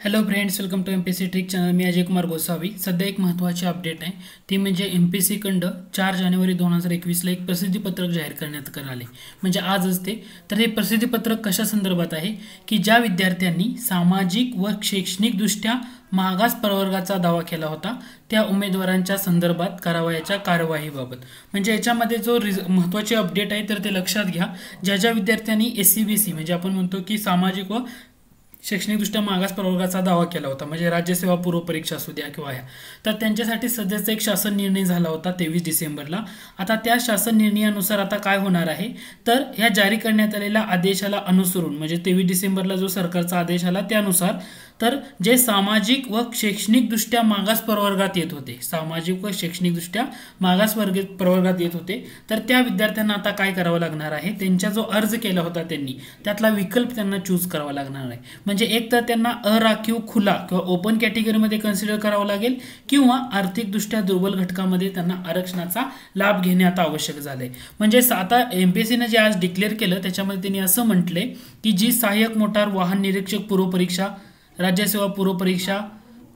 Hello friends welcome to M P C trick channel मी अजय कुमार गोसावी. सध्या एक महत्त्वाची अपडेट आहे. ती म्हणजे एम पी सी कंड चार जानेवारी दोन हजार एकवीसला एक प्रसिद्धीपत्रक जाहीर करण्यात आले. म्हणजे आजच ते. तर हे प्रसिद्धीपत्रक कशा संदर्भात आहे? की ज्या विद्यार्थ्यांनी सामाजिक व शैक्षणिकदृष्ट्या मागास प्रवर्गाचा दावा केला होता त्या उमेदवारांच्या संदर्भात करावयाच्या कारवाईबाबत म्हणजे याच्यामध्ये जो रिज महत्त्वाची अपडेट आहे तर ते लक्षात घ्या. ज्या ज्या विद्यार्थ्यांनी एस सी बी सी म्हणजे आपण म्हणतो की सामाजिक व शैक्षणिकदृष्ट्या मागास प्रवर्गाचा दावा केला होता. म्हणजे राज्यसेवा पूर्व परीक्षा असू द्या किंवा ह्या. तर त्यांच्यासाठी सध्याचा एक शासन निर्णय झाला होता तेवीस डिसेंबरला. आता त्या शासन निर्णयानुसार आता काय होणार आहे? तर ह्या जारी करण्यात आलेल्या आदेशाला अनुसरून म्हणजे तेवीस डिसेंबरला जो सरकारचा आदेश आला त्यानुसार तर जे सामाजिक व शैक्षणिकदृष्ट्या मागास प्रवर्गात येत होते सामाजिक व शैक्षणिकदृष्ट्या मागास वर्ग प्रवर्गात येत होते तर त्या विद्यार्थ्यांना आता काय करावं लागणार आहे? त्यांचा जो अर्ज केला होता त्यांनी त्यातला विकल्प त्यांना चूज करावा लागणार आहे. म्हणजे एक तर त्यांना अराखीव खुला किंवा ओपन कॅटेगरीमध्ये कन्सिडर करावं लागेल किंवा आर्थिकदृष्ट्या दुर्बल घटकामध्ये त्यांना आरक्षणाचा लाभ घेणे आता आवश्यक झालंय. म्हणजे आता एम पी सीनं जे आज डिक्लेअर केलं त्याच्यामध्ये त्यांनी असं म्हटलंय की जी सहाय्यक मोटार वाहन निरीक्षक पूर्वपरीक्षा राज्यसेवा पूर्वपरीक्षा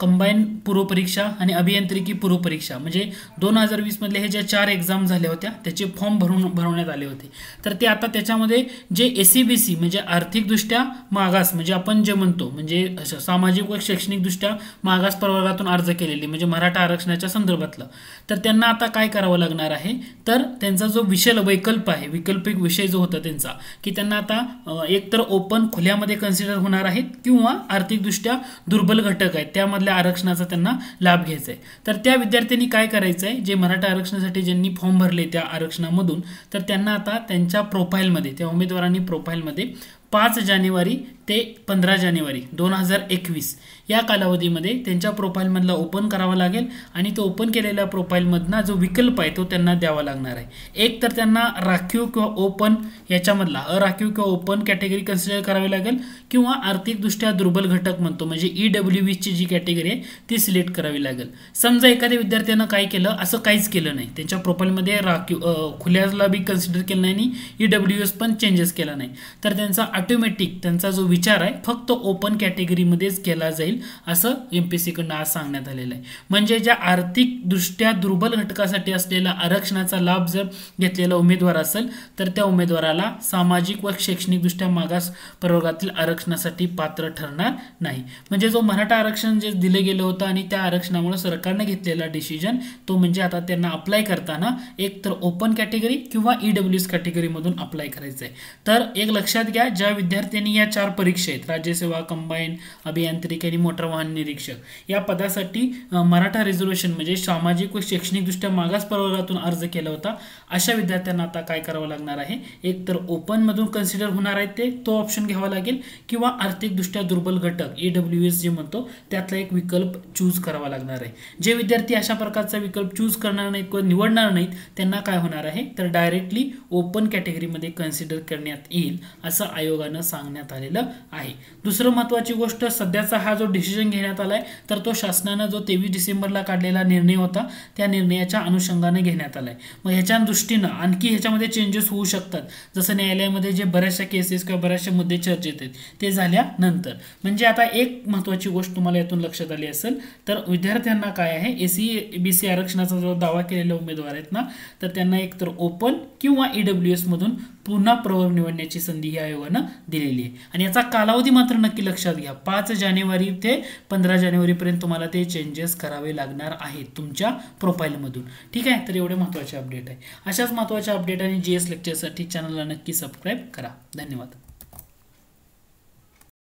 कंबाईन पूर्वपरीक्षा आणि अभियांत्रिकी पूर्वपरीक्षा. म्हणजे दोन हजार वीसमधले हे ज्या चार एक्झाम झाल्या होत्या त्याचे फॉर्म भरून भरवण्यात आले होते. तर ते आता त्याच्यामध्ये जे एस सी बी सी म्हणजे आर्थिकदृष्ट्या मागास म्हणजे आपण जे म्हणतो म्हणजे सामाजिक व शैक्षणिकदृष्ट्या मागास प्रवर्गातून अर्ज केलेली म्हणजे मराठा आरक्षणाच्या संदर्भातलं. तर त्यांना आता काय करावं लागणार आहे? तर त्यांचा जो विषय वैकल्प आहे वैकल्पिक विषय जो होता त्यांचा की त्यांना आता एकतर ओपन खुल्यामध्ये कन्सिडर होणार आहेत किंवा आर्थिकदृष्ट्या दुर्बल घटक आहेत त्यामध्ये मधल्या आरक्षणाचा त्यांना लाभ घ्यायचा आहे तर त्या विद्यार्थ्यांनी काय करायचं आहे जे मराठा आरक्षणासाठी ज्यांनी फॉर्म भरले त्या आरक्षणामधून तर त्यांना आता त्यांच्या प्रोफाईलमध्ये त्या उमेदवारांनी प्रोफाईलमध्ये पाच जानेवारी ते पंधरा जानेवारी दोन हजार एकवीस. या कालावधीमध्ये त्यांच्या प्रोफाईलमधला ओपन करावा लागेल आणि तो ओपन केलेल्या प्रोफाईलमधला जो विकल्प आहे तो त्यांना द्यावा लागणार आहे. एक तर त्यांना राखीव किंवा ओपन याच्यामधला अराखीव किंवा ओपन कॅटेगरी कन्सिडर करावी लागेल किंवा आर्थिकदृष्ट्या दुर्बल घटक म्हणतो म्हणजे ई डब्ल्यू वीसची जी कॅटेगरी आहे ती सिलेक्ट करावी लागेल. समजा एखाद्या विद्यार्थ्यानं काय केलं असं काहीच केलं नाही. त्यांच्या प्रोफाईलमध्ये राखीव खुल्याला बी कन्सिडर केलं नाही आणि ई डब्ल्यू एस पण चेंजेस केला नाही. तर त्यांचा ऑटोमॅटिक त्यांचा जो विचार आहे फक्त ओपन कॅटेगरीमध्येच केला जाईल असं एम पी सीकडनं आज सांगण्यात आलेलं आहे. म्हणजे ज्या आर्थिकदृष्ट्या दुर्बल घटकासाठी असलेला आरक्षणाचा लाभ जर घेतलेला उमेदवार असेल तर त्या उमेदवाराला सामाजिक व शैक्षणिकदृष्ट्या मागास प्रवर्गातील आरक्षणासाठी पात्र ठरणार नाही. म्हणजे जो मराठा आरक्षण जे दिलं गेलं होतं आणि त्या आरक्षणामुळे सरकारने घेतलेला डिसिजन तो म्हणजे आता त्यांना अप्लाय करताना एक तर ओपन कॅटेगरी किंवा ईडब्ल्यू एस कॅटेगरीमधून अप्लाय करायचं आहे तर एक लक्षात घ्या ज्या विद्यार्थ्यांनी या चार परीक्षा आहेत राज्यसेवा कंबाईन अभियांत्रिकी आणि मोटर वाहन निरीक्षक या पदासाठी मराठा रिझर्वेशन म्हणजे सामाजिक व शैक्षणिकदृष्ट्या मागास प्रवर्गातून अर्ज केला होता. अशा विद्यार्थ्यांना आता काय करावं लागणार आहे? एक तर ओपनमधून कन्सिडर होणार आहे ते तो ऑप्शन घ्यावा लागेल किंवा आर्थिकदृष्ट्या दुर्बल घटक ए डब्ल्यू एस जे म्हणतो त्यातला एक विकल्प चूज करावा लागणार आहे. जे विद्यार्थी अशा प्रकारचा विकल्प चूज करणार नाहीत किंवा निवडणार नाहीत त्यांना काय होणार आहे? तर डायरेक्टली ओपन कॅटेगरीमध्ये कन्सिडर करण्यात येईल असं आयोगानं सांगण्यात आलेलं आहे. दुसरं महत्वाची गोष्ट सध्याचा हा जो डिसिजन घेण्यात आलाय तर तो शासनानं जो तेवीस डिसेंबरला काढलेला निर्णय होता त्या निर्णयाच्या अनुषंगाने घेण्यात आलाय. मग ह्याच्या दृष्टीनं आणखी ह्याच्यामध्ये चेंजेस होऊ शकतात. जसं न्यायालयामध्ये जे बऱ्याचशा केसेस किंवा बऱ्याचशा मुद्दे चर्चेत आहेत ते झाल्यानंतर म्हणजे आता एक महत्वाची गोष्ट तुम्हाला यातून लक्षात आली असेल तर विद्यार्थ्यांना काय आहे? एसी बी सी आरक्षणाचा जो दावा केलेला उमेदवार आहेत ना तर त्यांना एक तर ओपन किंवा ई डब्ल्यू एसमधून पुन्हा प्रवर्ग निवडण्याची संधी ही आयोगानं दिलेली आहे. आणि याचा कालावधी मात्र नक्की लक्षात घ्या. पाच जानेवारी ते पंधरा जानेवारीपर्यंत तुम्हाला ते चेंजेस करावे लागणार आहेत तुमच्या प्रोफाईलमधून ठीक आहे? तर एवढे महत्त्वाचे अपडेट आहे. अशाच महत्त्वाच्या अपडेट आणि जी एस लेक्चरसाठी चॅनलला नक्की सबस्क्राईब करा. धन्यवाद.